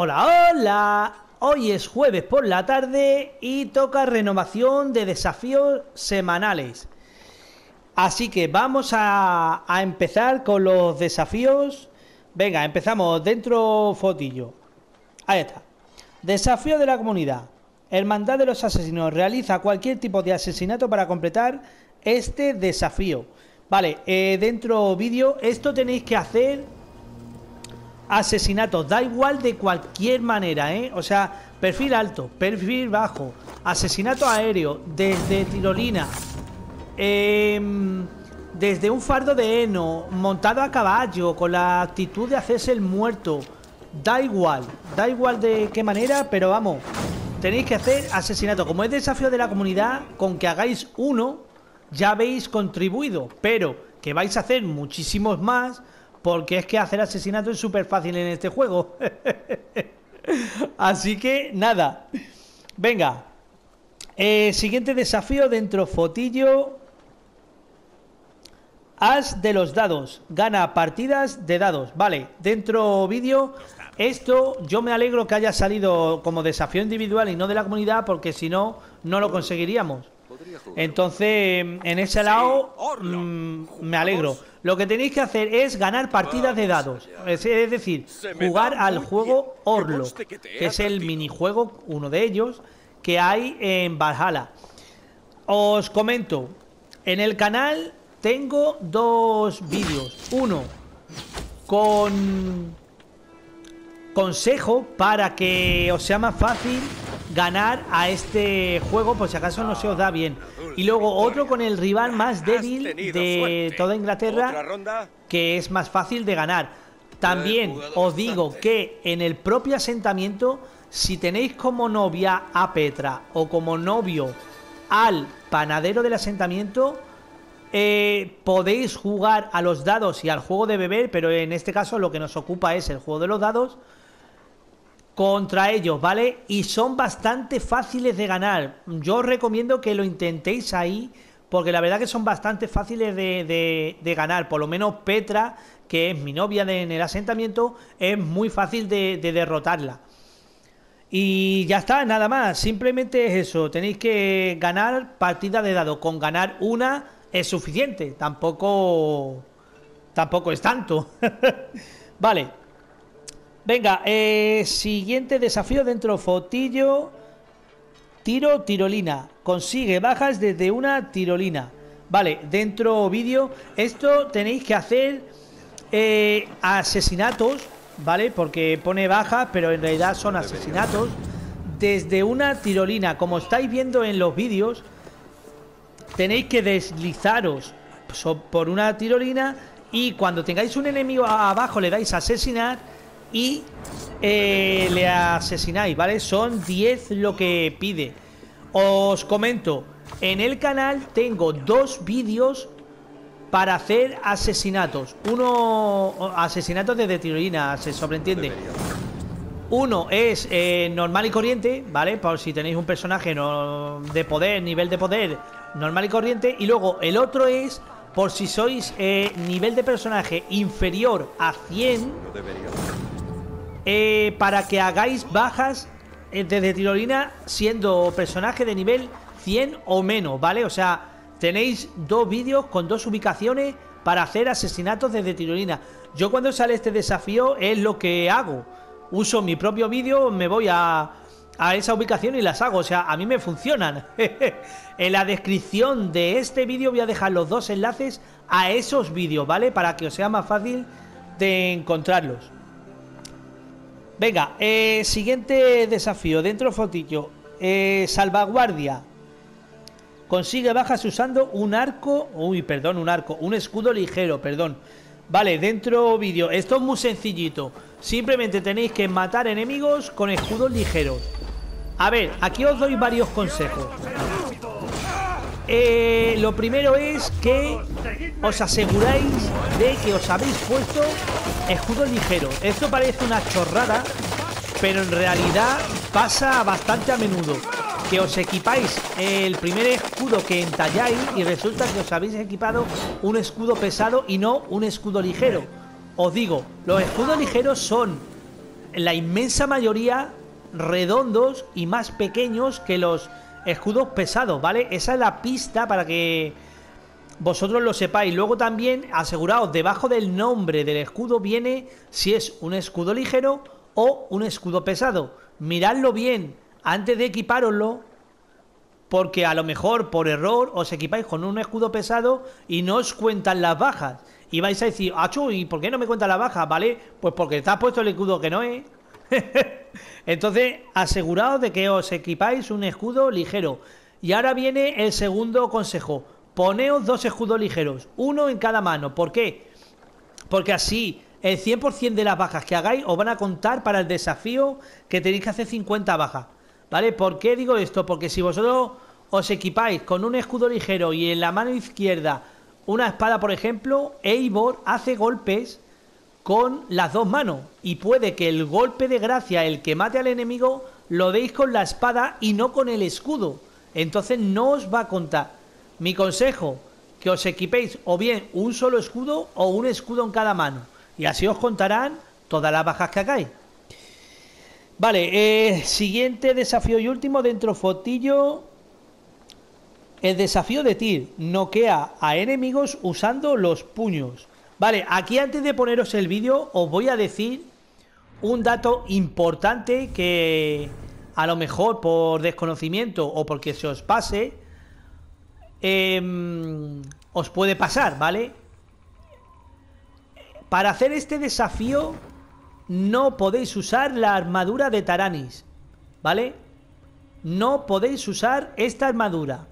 Hola, hola. Hoy es jueves por la tarde y toca renovación de desafíos semanales. Así que vamos a, empezar con los desafíos. Venga, empezamos dentro fotillo. Ahí está. Desafío de la comunidad. Hermandad de los Asesinos realiza cualquier tipo de asesinato para completar este desafío. Vale, eh, dentro vídeo, esto tenéis que hacer asesinatos, da igual de cualquier manera, ¿eh? O sea, perfil alto, perfil bajo, asesinato aéreo, desde tirolina, em, desde un fardo de heno, montado a caballo, con la actitud de hacerse el muerto, da igual, da igual de qué manera, pero vamos, tenéis que hacer asesinato. Como es desafío de la comunidad, con que hagáis uno, ya habéis contribuido, pero que vais a hacer muchísimos más, porque es que hacer asesinato es súper fácil en este juego. Así que nada. Venga. Eh, siguiente desafío dentro fotillo. As de los dados. Gana partidas de dados. Vale, dentro vídeo. Esto yo me alegro que haya salido como desafío individual y no de la comunidad porque si no, no lo conseguiríamos. Entonces, en ese lado, mm, me alegro. Lo que tenéis que hacer es ganar partidas de dados. Es, decir, jugar al juego Orlo, que es el minijuego, uno de ellos, que hay en Valhalla. Os comento, en el canal tengo dos vídeos. Uno con consejo para que os sea más fácil ganar a este juego por si acaso no se os da bien. Y luego otro con el rival más débil de toda Inglaterra que es más fácil de ganar. También os digo que en el propio asentamiento, si tenéis como novia a Petra o como novio al panadero del asentamiento, eh, podéis jugar a los dados y al juego de beber, pero en este caso lo que nos ocupa es el juego de los dados contra ellos, ¿vale? Y son bastante fáciles de ganar. Yo os recomiendo que lo intentéis ahí, porque la verdad que son bastante fáciles de, ganar. Por lo menos Petra, que es mi novia en el asentamiento, es muy fácil de, de derrotarla. Y ya está, nada más. Simplemente es eso. Tenéis que ganar partida de dado. Con ganar una es suficiente. Tampoco. Tampoco es tanto. vale. Venga, eh, siguiente desafío dentro fotillo. Tiro, tirolina. Consigue bajas desde una tirolina. Vale, dentro vídeo. Esto tenéis que hacer eh, asesinatos, ¿vale? Porque pone bajas, pero en realidad son asesinatos. Desde una tirolina. Como estáis viendo en los vídeos, tenéis que deslizaros por una tirolina. Y cuando tengáis un enemigo abajo le dais a asesinar y eh, le asesináis, ¿vale? Son 10 lo que pide. Os comento, en el canal tengo dos vídeos para hacer asesinatos. Uno, asesinatos de tirolina, se sobreentiende. Uno es eh, normal y corriente, ¿vale? Por si tenéis un personaje de poder, nivel de poder, normal y corriente. Y luego el otro es por si sois eh, nivel de personaje inferior a 100. Eh, para que hagáis bajas eh, desde tirolina siendo personaje de nivel 100 o menos, ¿vale? O sea, tenéis dos vídeos con dos ubicaciones para hacer asesinatos desde tirolina. Yo cuando sale este desafío es lo que hago. Uso mi propio vídeo, me voy a, a esa ubicación y las hago. O sea, a mí me funcionan. en la descripción de este vídeo voy a dejar los dos enlaces a esos vídeos, ¿vale? Para que os sea más fácil de encontrarlos. Venga, eh, siguiente desafío. Dentro fotillo. Eh, salvaguardia. Consigue bajas usando un arco. Uy, perdón, un arco. Un escudo ligero, perdón. Vale, dentro vídeo. Esto es muy sencillito. Simplemente tenéis que matar enemigos con escudos ligeros. A ver, aquí os doy varios consejos. Eh, lo primero es que os aseguráis de que os habéis puesto escudo ligero. Esto parece una chorrada, pero en realidad pasa bastante a menudo. Que os equipáis el primer escudo que entalláis y resulta que os habéis equipado un escudo pesado y no un escudo ligero. Os digo, los escudos ligeros son la inmensa mayoría redondos y más pequeños que los escudos pesados, ¿vale? Esa es la pista para que vosotros lo sepáis. Luego también aseguraos, debajo del nombre del escudo viene si es un escudo ligero o un escudo pesado. Miradlo bien antes de equipároslo, porque a lo mejor por error os equipáis con un escudo pesado y no os cuentan las bajas. Y vais a decir, Achu, ¿y por qué no me cuentan las bajas? ¿Vale? Pues porque está puesto el escudo que no es. Entonces, aseguraos de que os equipáis un escudo ligero. Y ahora viene el segundo consejo. Poneos dos escudos ligeros, uno en cada mano. ¿Por qué? Porque así el 100% de las bajas que hagáis os van a contar para el desafío que tenéis que hacer 50 bajas. ¿Vale? ¿Por qué digo esto? Porque si vosotros os equipáis con un escudo ligero y en la mano izquierda una espada, por ejemplo, Eivor hace golpes con las dos manos y puede que el golpe de gracia, el que mate al enemigo, lo deis con la espada y no con el escudo. Entonces no os va a contar. Mi consejo, que os equipéis o bien un solo escudo o un escudo en cada mano. Y así os contarán todas las bajas que hagáis. Vale, eh, siguiente desafío y último dentro fotillo. El desafío de Tir noquea a enemigos usando los puños. Vale, aquí antes de poneros el vídeo os voy a decir un dato importante que a lo mejor por desconocimiento o porque se os pase Em, os puede pasar, ¿vale? Para hacer este desafío no podéis usar la armadura de Taranis, ¿vale? No podéis usar esta armadura.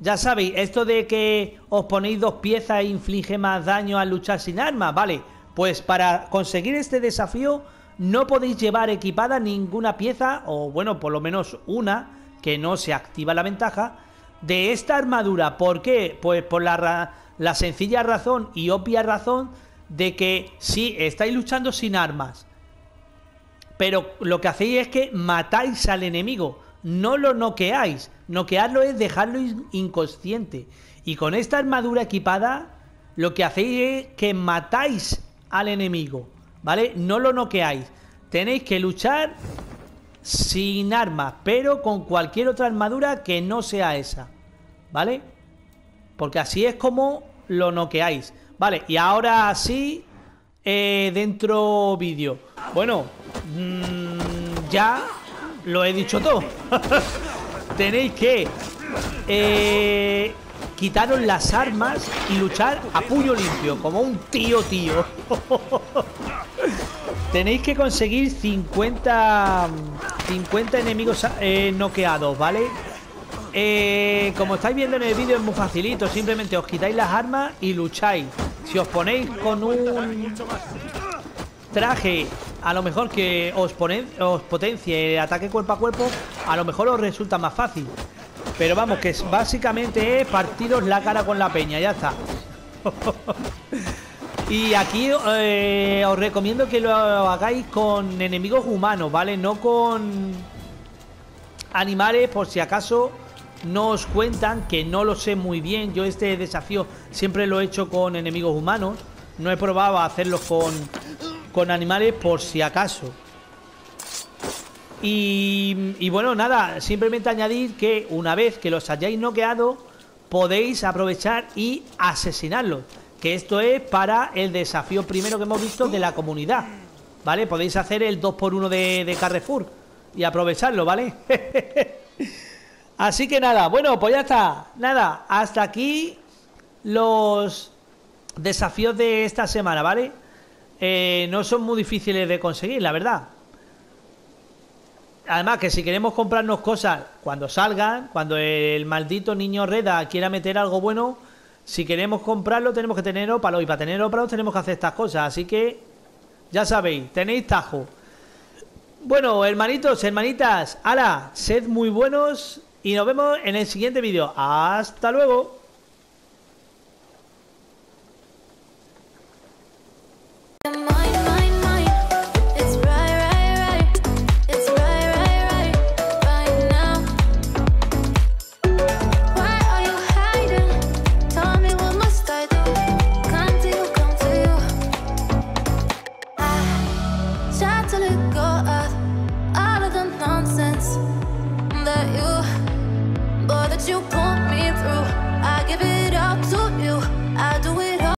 Ya sabéis, esto de que os ponéis dos piezas e inflige más daño al luchar sin armas, ¿vale? Pues para conseguir este desafío no podéis llevar equipada ninguna pieza, o bueno, por lo menos una, que no se activa la ventaja, de esta armadura. ¿Por qué? Pues por la, la sencilla razón y obvia razón de que sí, estáis luchando sin armas. Pero lo que hacéis es que matáis al enemigo. No lo noqueáis. Noquearlo es dejarlo inconsciente. Y con esta armadura equipada, lo que hacéis es que matáis al enemigo. ¿Vale? No lo noqueáis. Tenéis que luchar sin armas, pero con cualquier otra armadura que no sea esa. ¿Vale? Porque así es como lo noqueáis. Vale, y ahora sí, eh, dentro vídeo. Bueno, mmm, ya lo he dicho todo. Tenéis que eh, quitaros las armas y luchar a puño limpio, como un tío tío. Tenéis que conseguir 50 50 enemigos eh, noqueados, ¿vale? Eh, como estáis viendo en el vídeo es muy facilito. Simplemente os quitáis las armas y lucháis. Si os ponéis con un traje A lo mejor que os, potencie el ataque cuerpo a cuerpo A lo mejor os resulta más fácil. Pero vamos, que básicamente es partiros la cara con la peña Ya está Y aquí eh, os recomiendo que lo hagáis con enemigos humanos, ¿vale? No con animales, por si acaso no os cuentan, que no lo sé muy bien. Yo este desafío siempre lo he hecho con enemigos humanos. No he probado a hacerlo con, con animales por si acaso. Y, y bueno, nada, simplemente añadir que una vez que los hayáis noqueado, podéis aprovechar y asesinarlos. Que esto es para el desafío primero que hemos visto de la comunidad ¿Vale? Podéis hacer el 2x1 de, Carrefour Y aprovecharlo, ¿vale? Así que nada, bueno, pues ya está Nada, hasta aquí Los desafíos de esta semana, ¿vale? Eh, no son muy difíciles de conseguir, la verdad Además que si queremos comprarnos cosas cuando salgan Cuando el maldito niño Reda quiera meter algo bueno si queremos comprarlo tenemos que tener ópalo y para tener ópalo tenemos que hacer estas cosas. Así que ya sabéis, tenéis tajo. Bueno, hermanitos, hermanitas, ala, sed muy buenos y nos vemos en el siguiente vídeo. Hasta luego.